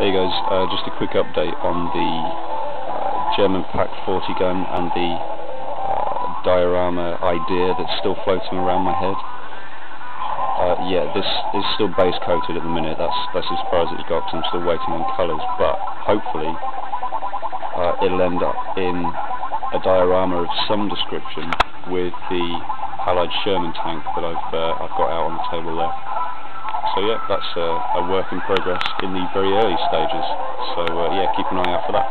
You guys, uh, just a quick update on the uh, German Pak 40 gun and the uh, diorama idea that's still floating around my head. Uh, yeah, this is still base coated at the minute, that's, that's as far as it's got because I'm still waiting on colours, but hopefully uh, it'll end up in a diorama of some description with the Allied Sherman tank that I've, uh, I've got out on the table there so yeah, that's a, a work in progress in the very early stages. So uh, yeah, keep an eye out for that.